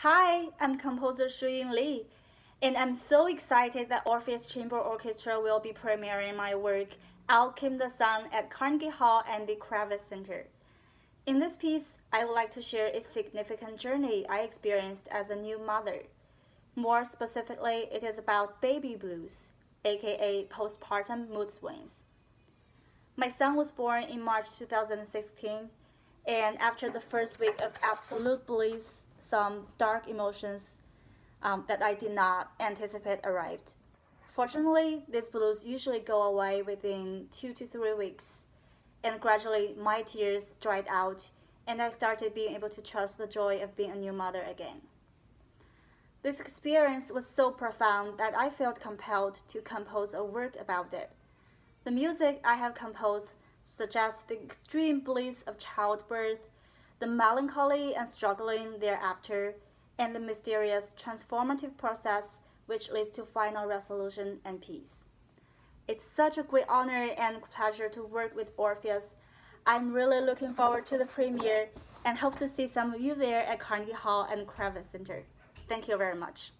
Hi, I'm composer Shuying Li, and I'm so excited that Orpheus Chamber Orchestra will be premiering my work Out Came the Sun at Carnegie Hall and the Kravis Center. In this piece, I would like to share a significant journey I experienced as a new mother. More specifically, it is about baby blues, aka postpartum mood swings. My son was born in March 2016, and after the first week of absolute bliss, some dark emotions um, that I did not anticipate arrived. Fortunately, these blues usually go away within two to three weeks, and gradually my tears dried out, and I started being able to trust the joy of being a new mother again. This experience was so profound that I felt compelled to compose a work about it. The music I have composed suggests the extreme bliss of childbirth the melancholy and struggling thereafter, and the mysterious transformative process which leads to final resolution and peace. It's such a great honor and pleasure to work with Orpheus. I'm really looking forward to the premiere and hope to see some of you there at Carnegie Hall and Kravis Center. Thank you very much.